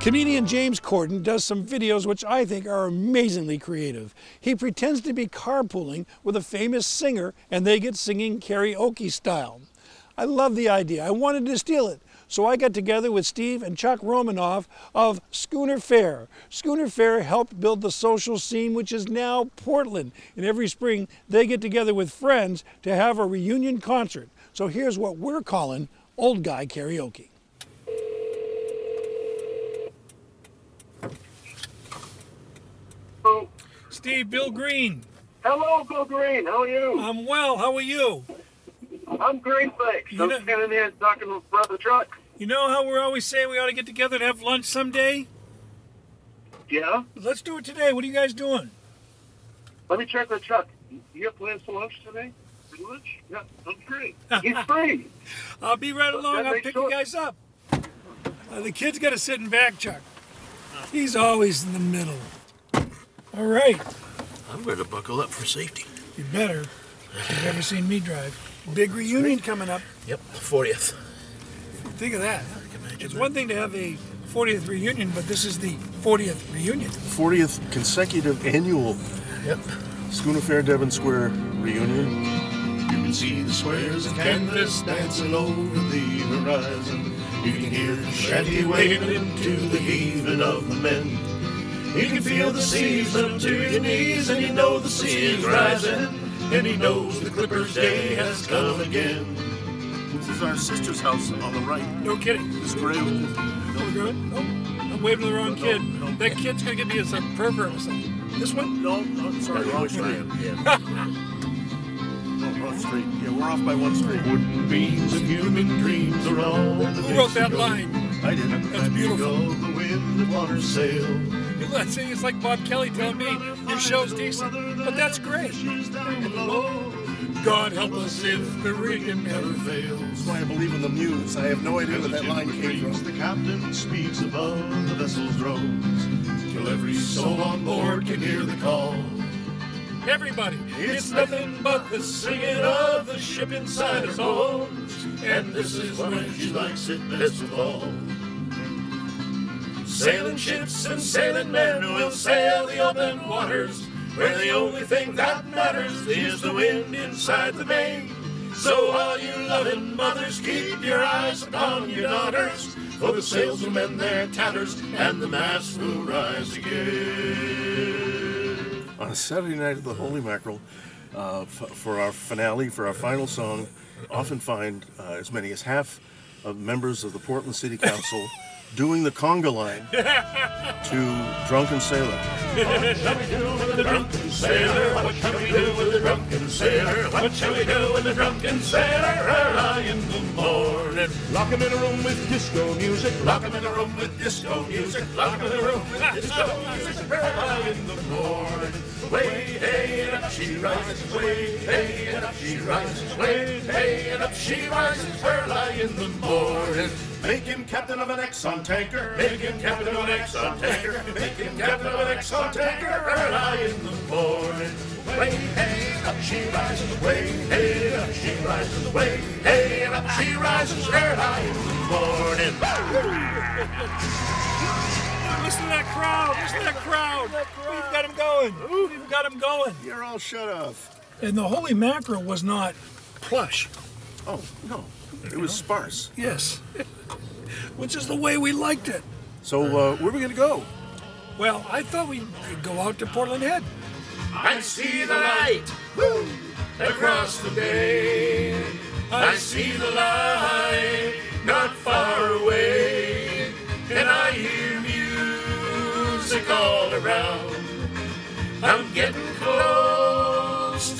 Comedian James Corden does some videos which I think are amazingly creative. He pretends to be carpooling with a famous singer and they get singing karaoke style. I love the idea. I wanted to steal it. So I got together with Steve and Chuck Romanoff of Schooner Fare. Schooner Fare helped build the social scene, which is now Portland. And every spring, they get together with friends to have a reunion concert. So here's what we're calling Old Guy Karaoke. Oh, Steve, Bill Green. hello, Bill Green. How are you? I'm well. How are you? I'm great, thanks. You I'm know- standing here talking with Brother Chuck. You know how we're always saying we ought to get together and have lunch someday? Yeah? Let's do it today. What are you guys doing? Let me check with Chuck. You have plans for lunch today? Lunch? Yeah, I'm free. He's free. I'll be right along. I'll pick you guys up. Uh, the kid's got to sit in back, Chuck. He's always in the middle. All right. I'm going to buckle up for safety. You better. You've never seen me drive. Big reunion coming up. Yep, 40th. Think of that. It's that. one thing to have a 40th reunion, but this is the 40th reunion. 40th consecutive annual Yep. Schooner Fare Devon Square reunion. You can see the squares of canvas dancing over the horizon. You can hear the shanty wailing to the heaving of the men. You can feel the seas up to your knees, and you know the sea is rising. And he knows the Clippers' day has come again. This is our sister's house on the right. No kidding. This grave. No, we're good. Nope. I'm waving to the wrong kid. That kid's gonna get me as a pervert or something. This one? No, no, sorry, wrong street. Yeah. No, wrong street. Yeah, we're off by one street. Wooden beams and human dreams are all the Who wrote that line? I did. That's beautiful. The wind and water sail. Let's say it's like Bob Kelly telling me your show's decent, but that's great. God help us if the rigging never fails. That's why I believe in the muse. I have no idea where that line came from. The captain speaks above the vessel's rows, till every soul on board can hear the call. Everybody, It's nothing but the singing of the ship inside her bones, and this is when she likes it best of all. Sailing ships and sailing men will sail the open waters, where the only thing that matters is the wind inside the main. So all you loving mothers, keep your eyes upon your daughters, for the sails will mend their tatters, and the mast will rise again. On Saturday night at the Holy Mackerel, uh, f- for our finale, for our final song, often find uh, as many as half of members of the Portland City Council doing the conga line to Drunken Sailor. What shall we do with the drunken sailor? What shall we do with the drunken sailor? What shall we do with the drunken sailor early in the morning? Lock him in a room with disco music. Lock him in a room with disco music. Lock him in a room with disco music early in the morning. Way, hey, and up she rises. Way, hey, and up she rises. Way, hey, and up she rises early in the morning. Make him captain of an Exxon tanker. Make him captain of an Exxon tanker. Make him captain of an Exxon tanker early in the morning. Way, hey, and up she rises. Way, hey, and up she rises. Way, hey, and up she rises early in the morning. Listen to that crowd! Listen to that crowd! We've got him going! We've got him going! You're all shut off. And the holy mackerel was not plush. Oh, no. It was sparse. Yes. Which is the way we liked it. So, uh, where are we going to go? Well, I thought we'd go out to Portland Head. I see the light woo, across the day. I see the light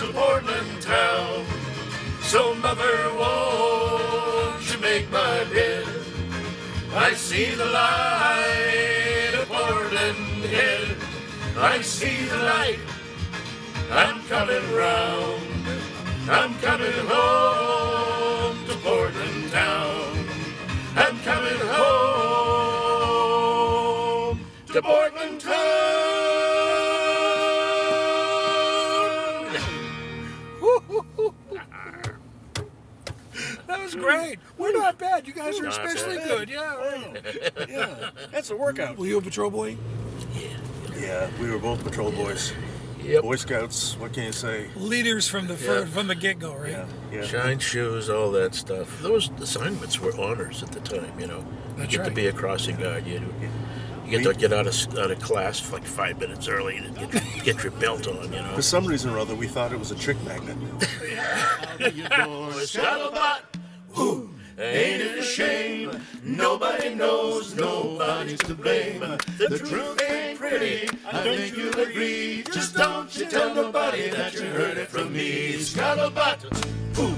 to Portland town, so mother, won't you make my bed? I see the light of Portland Head. I see the light. I'm coming round. I'm coming home to Portland town. I'm coming home to Portland town. That was great. We're not bad. You guys are Not especially bad. good. Yeah, right. Yeah, that's a workout. Were you a patrol boy? Yeah, Yeah, we were both patrol boys, Yep. Boy Scouts. What can you say? Leaders from the fir- Yeah. from the get go, right? Yeah, yeah. Shine shoes, all that stuff. Those assignments were honors at the time, you know. That's you get right. to be a crossing guard. You, you get to get out of out of class like five minutes early and get, get your belt on, you know. For some reason or other, we thought it was a trick magnet. Scuttlebutt, whoo, ain't it a shame? Nobody knows, nobody's to blame. The truth ain't pretty, I think you'll agree. Just don't you tell nobody that you heard it from me. Scuttlebutt, whoo,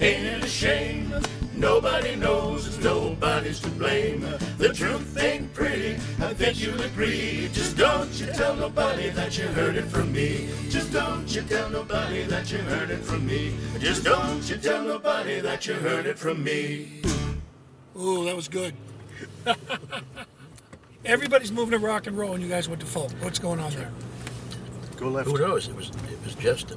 ain't it a shame? Nobody knows, nobody's to blame. The truth ain't pretty, I think you'll agree. Just don't you tell nobody that you heard it from me. Just don't you tell nobody that you heard it from me. Just don't you tell nobody that you heard it from me. Ooh, that was good. Everybody's moving to rock and roll, and you guys went to folk. What's going on there? Go left. Who knows? It was it was just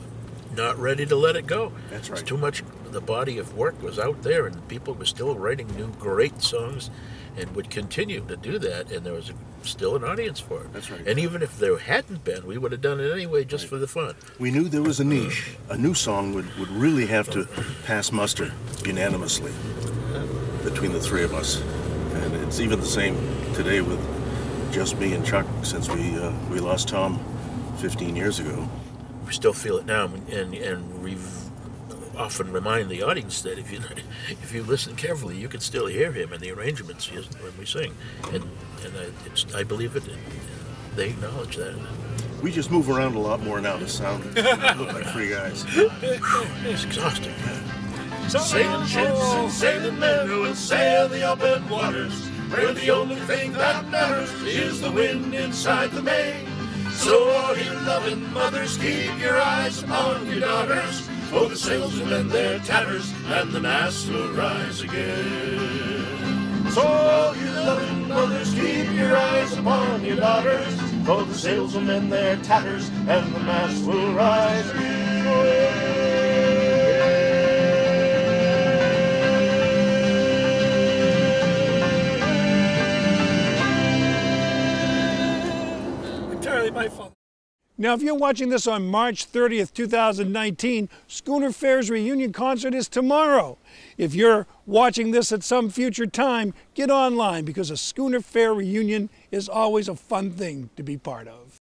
not ready to let it go. That's It's right. too much. The body of work was out there, and people were still writing new great songs, and would continue to do that. And there was still an audience for it. That's right. And even if there hadn't been, we would have done it anyway, just for the fun. We knew there was a niche. A new song would, would really have to pass muster unanimously between the three of us. And it's even the same today with just me and Chuck since we uh, we lost Tom 15 years ago. We still feel it now, and and we often remind the audience that if you if you listen carefully, you can still hear him in the arrangements when we sing, and and I, it's, I believe it. Uh, they acknowledge that. We just move around a lot more now to sound look like three guys. It's exhausting. Sailing ships and sailing men who will sail the open waters, where the only thing that matters is the wind inside the main. So all you loving mothers, keep your eyes upon your daughters, for the sails will mend their tatters, and the masts will rise again. So all you loving mothers, keep your eyes upon your daughters, for the sails will mend their tatters, and the masts will rise Entirely Now, if you're watching this on March 30th, 2019, Schooner Fare's reunion concert is tomorrow. If you're watching this at some future time, get online because a Schooner Fare reunion is always a fun thing to be part of.